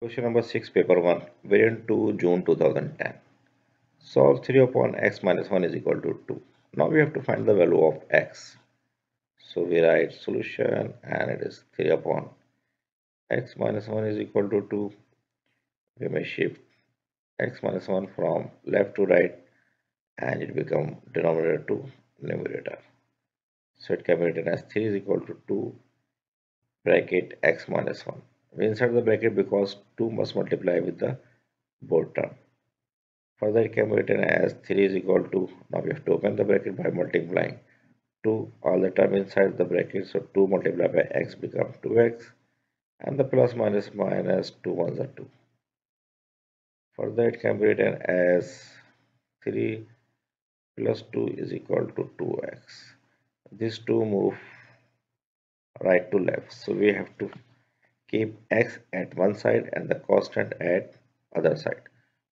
Question number 6, paper 1, variant 2, June 2010. Solve 3 upon x minus 1 is equal to 2. Now we have to find the value of x. So we write solution and it is 3 upon x minus 1 is equal to 2. We may shift x minus 1 from left to right and it become denominator to numerator. So it can be written as 3 is equal to 2 bracket x minus 1 insert the bracket because 2 must multiply with the both term. Further it can be written as 3 is equal to, now we have to open the bracket by multiplying 2 all the term inside the bracket so 2 multiplied by x become 2x and the plus minus minus 2 ones are 2. Further it can be written as 3 plus 2 is equal to 2x. These two move right to left so we have to keep x at one side and the constant at other side.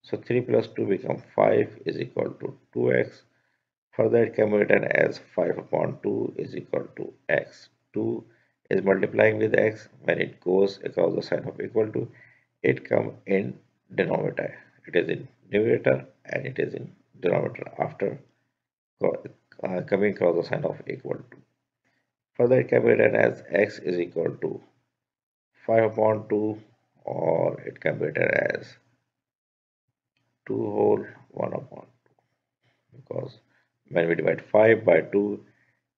So 3 plus 2 become 5 is equal to 2x. Further it can be written as 5 upon 2 is equal to x. 2 is multiplying with x when it goes across the sign of equal to it come in denominator. It is in numerator and it is in denominator after uh, coming across the sign of equal to. Further it can be written as x is equal to 5 upon 2 or it can be written as 2 whole 1 upon 2 because when we divide 5 by 2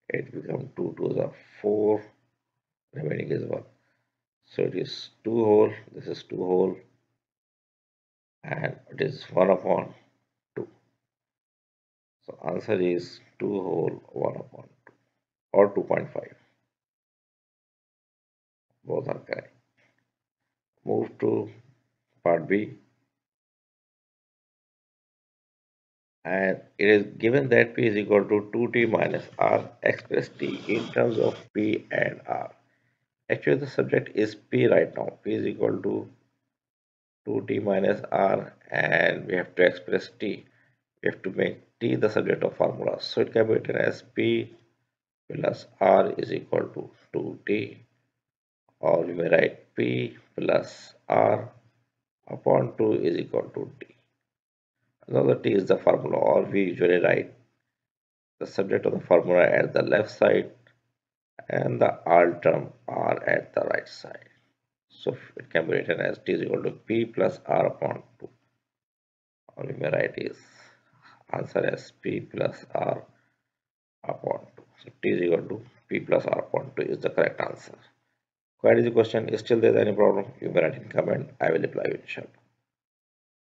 it becomes 2 to the 4 remaining is 1 so it is 2 whole this is 2 whole and it is 1 upon 2 so answer is 2 whole 1 upon 2 or 2.5 both are correct move to part B and it is given that P is equal to 2T minus R express T in terms of P and R. Actually the subject is P right now. P is equal to 2T minus R and we have to express T. We have to make T the subject of formula. So it can be written as P plus R is equal to 2T or we may write P plus R upon 2 is equal to T. Now the T is the formula or we usually write the subject of the formula at the left side and the R term R at the right side. So it can be written as T is equal to P plus R upon 2 or we may write is answer as P plus R upon 2. So T is equal to P plus R upon 2 is the correct answer. Quite the question. Still there is any problem? You may write in comment. I will reply you inshallah.